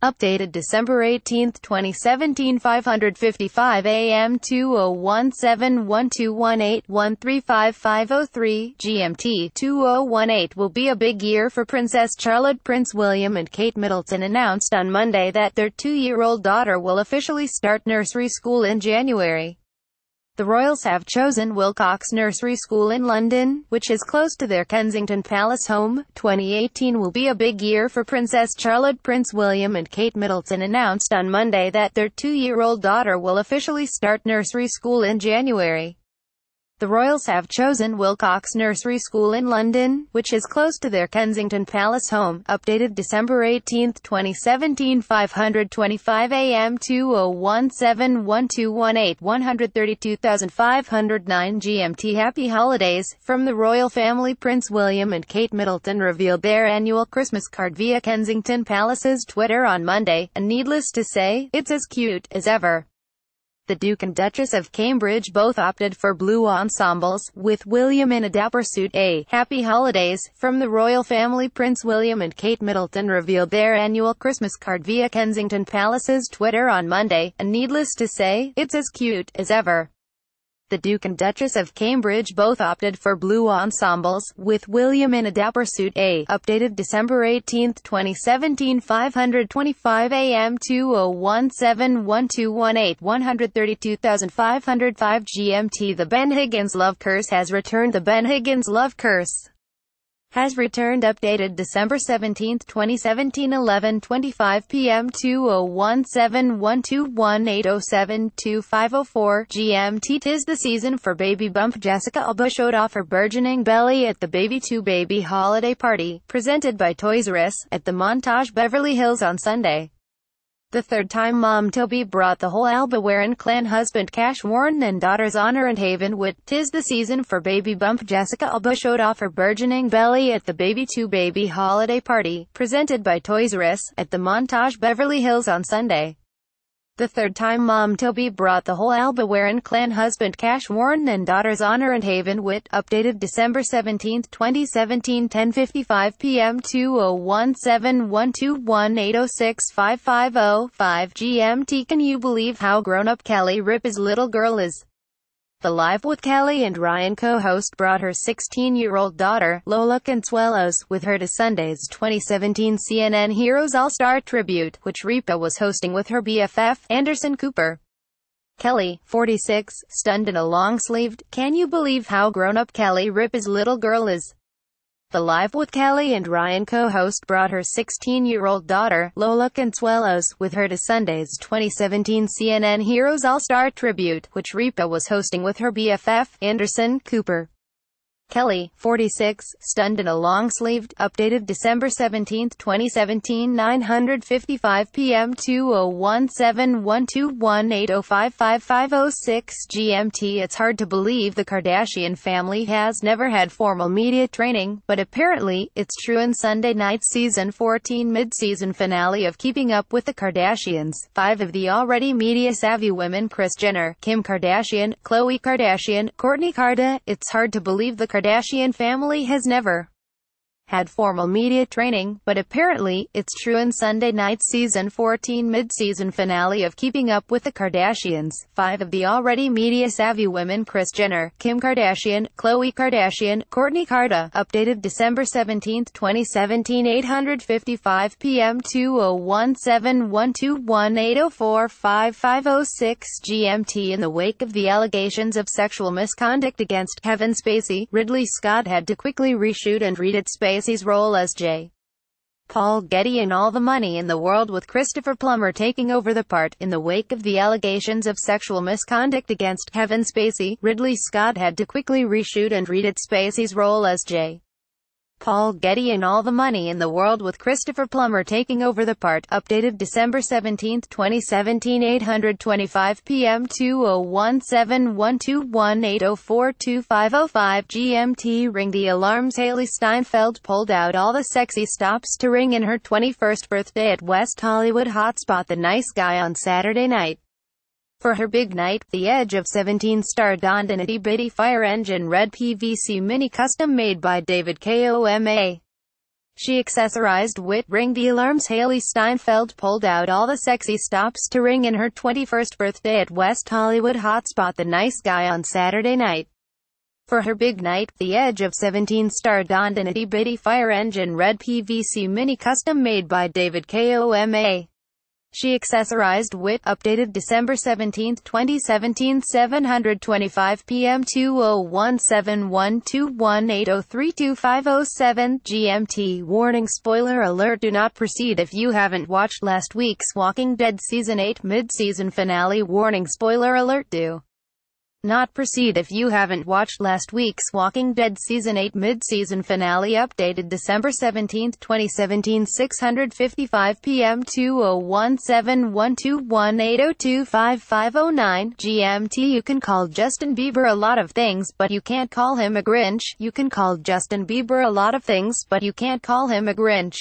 Updated December 18, 2017 555 AM 20171218135503 GMT 2018 will be a big year for Princess Charlotte Prince William and Kate Middleton announced on Monday that their two-year-old daughter will officially start nursery school in January. The royals have chosen Willcocks Nursery School in London, which is close to their Kensington Palace home. 2018 will be a big year for Princess Charlotte Prince William and Kate Middleton announced on Monday that their two-year-old daughter will officially start nursery school in January. The royals have chosen Willcocks Nursery School in London, which is close to their Kensington Palace home. Updated December 18, 2017 525 AM 20171218 132509 GMT Happy Holidays from the royal family Prince William and Kate Middleton revealed their annual Christmas card via Kensington Palace's Twitter on Monday, and needless to say, it's as cute as ever. The Duke and Duchess of Cambridge both opted for blue ensembles, with William in a dapper suit. A Happy Holidays from the royal family Prince William and Kate Middleton revealed their annual Christmas card via Kensington Palace's Twitter on Monday, and needless to say, it's as cute as ever. The Duke and Duchess of Cambridge both opted for blue ensembles, with William in a dapper suit. A updated December 18, 2017 525 AM 20171218 132505 GMT The Ben Higgins Love Curse has returned The Ben Higgins Love Curse has returned updated December 17, 2017 11:25 p.m. 20171218072504 GMT Tis the season for baby bump Jessica Alba showed off her burgeoning belly at the Baby 2 Baby holiday party, presented by Toys R Us, at the Montage Beverly Hills on Sunday. The third time Mom Toby brought the whole Alba clan husband Cash Warren and daughters Honor and Haven wit. Tis the season for baby bump Jessica Alba showed off her burgeoning belly at the Baby 2 Baby holiday party, presented by Toys R Us, at the Montage Beverly Hills on Sunday. The third time Mom Toby brought the whole Alba wearing clan husband Cash Warren and daughters Honor and Haven Wit, updated December 17, 2017 10.55 p.m. 20171218065505 GMT Can you believe how grown-up Kelly Ripa's little girl is? The Live with Kelly and Ryan co-host brought her 16-year-old daughter, Lola Consuelos, with her to Sunday's 2017 CNN Heroes All-Star Tribute, which Ripa was hosting with her BFF, Anderson Cooper. Kelly, 46, stunned in a long-sleeved, can you believe how grown-up Kelly Ripa's little girl is? The Live with Kelly and Ryan co-host brought her 16-year-old daughter, Lola Consuelos, with her to Sunday's 2017 CNN Heroes All-Star Tribute, which Ripa was hosting with her BFF, Anderson Cooper. Kelly, 46, stunned in a long-sleeved, updated December 17, 2017 955 p.m. 20171218055506 GMT It's hard to believe the Kardashian family has never had formal media training, but apparently, it's true in Sunday night's season 14 mid-season finale of Keeping Up with the Kardashians. Five of the already media-savvy women Kris Jenner, Kim Kardashian, Khloe Kardashian, Kourtney Kardashian, it's hard to believe the Kardashian family has never had formal media training, but apparently, it's true in Sunday night's season 14 mid-season finale of Keeping Up with the Kardashians. Five of the already media-savvy women Kris Jenner, Kim Kardashian, Khloe Kardashian, Kourtney Kardashian, updated December 17, 2017 855 p.m. 20171218045506 GMT In the wake of the allegations of sexual misconduct against Kevin Spacey, Ridley Scott had to quickly reshoot and redit Spacey Spacey's role as J. Paul Getty in All the Money in the World with Christopher Plummer taking over the part. In the wake of the allegations of sexual misconduct against Kevin Spacey, Ridley Scott had to quickly reshoot and redit Spacey's role as J. Paul Getty in All the Money in the World with Christopher Plummer taking over the part. Updated December 17, 2017 825 p.m. 20171218042505 GMT Ring the alarms Hailee Steinfeld pulled out all the sexy stops to ring in her 21st birthday at West Hollywood hotspot The Nice Guy on Saturday night. For her big night, the Edge of 17 star donned an itty-bitty fire engine red PVC Mini custom made by David Koma. She accessorized with ring the alarms Hailee Steinfeld pulled out all the sexy stops to ring in her 21st birthday at West Hollywood hotspot The Nice Guy on Saturday night. For her big night, the Edge of 17 star donned an itty-bitty fire engine red PVC mini custom made by David Koma. She accessorized with updated December 17, 2017 725 p.m. 20171218032507 GMT Warning Spoiler Alert Do not proceed if you haven't watched last week's Walking Dead Season 8 mid-season finale Warning Spoiler Alert Do not proceed if you haven't watched last week's Walking Dead Season 8 mid-season finale updated December 17, 2017 655 p.m. 20171218025509 GMT You can call Justin Bieber a lot of things but you can't call him a Grinch. You can call Justin Bieber a lot of things but you can't call him a Grinch.